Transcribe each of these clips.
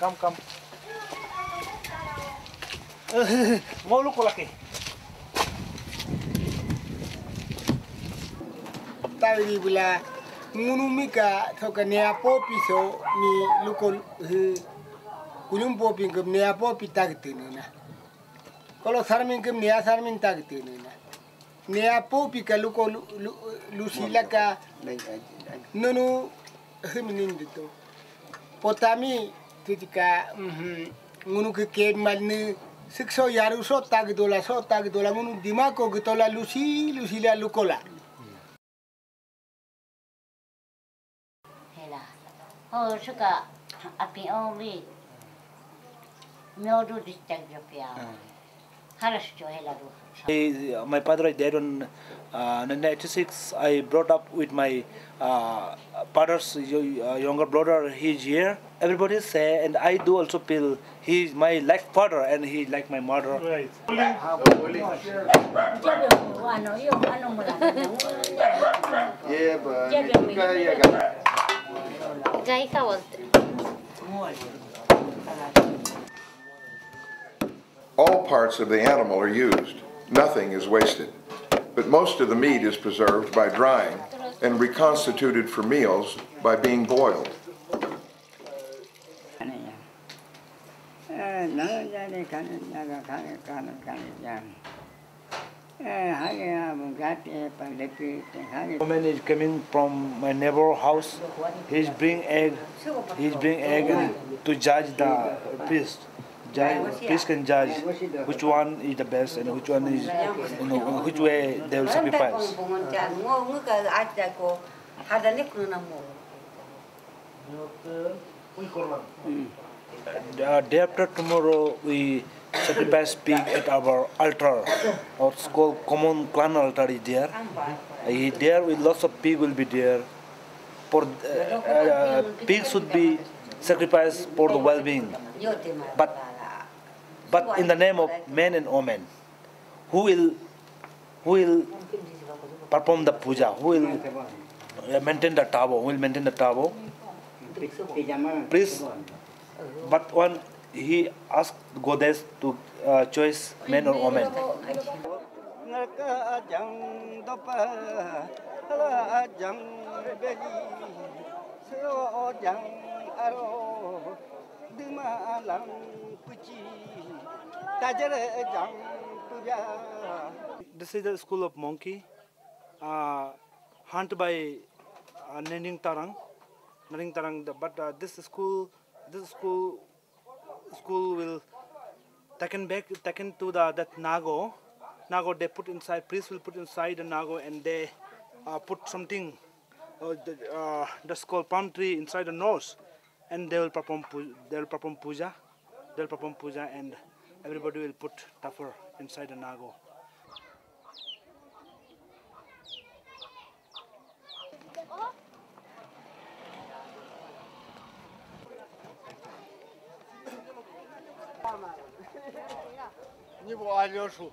Come, come. Mau lu kolak tawiri bula ngunu mika thoka nea popi so mi lukol kulum popi ngam nea popi tagtene na kolo sarmin ngam nea sarmin tagtene na nea popi ka luko lusila ka nunu himinin dito potami titika ngunu ke ke malne sikso yaru so tagdola so tagdola ngunu dimako gitola lusi lusila lukola Oh, suka api only. Miodu distak jopia. Haras jo hela ru. Uh, my father died on uh, 1986. I brought up with my uh, father's uh, younger brother. He's here. Everybody say, and I do also feel he's my like father and he like my mother. Right. Ano yung ano mo lang. Yeah, but Gai ka All parts of the animal are used. Nothing is wasted. But most of the meat is preserved by drying and reconstituted for meals by being boiled. Woman is coming from my neighbor house. He's bring egg. He's bring egg to judge the priest. Judge, priest can judge which one is the best and which one is you know which way they will sacrifice. Uh, day after tomorrow we sacrifice pig at our altar. or It's called common clan altar is there. Uh, there with lots of pig will be there. For uh, uh, pig should be sacrificed for the well-being. But but in the name of men and women, who will who will perform the puja? Who will maintain the tabo? Who will maintain the tabo? Priest. But one he asked goddess to uh, choose men or women. This is the school of monkey, uh, hunted by uh, Nening Tarang. Nening Tarang, but uh, this school, this school, school will taken back, taken to the that nago. Nago they put inside. Priest will put inside the nago and they uh, put something, uh, the, uh, that's called palm tree inside the nose, and they will perform they will perform puja. They will perform puja and everybody will put tougher inside an ago. Не было, Алешу.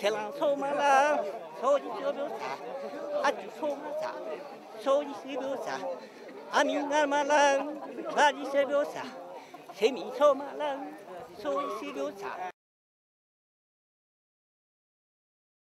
天亮升起来，升起升不起来，海珠升不起来，升起升不起来，阿弥陀佛来，来去升不起来，生命升不起来。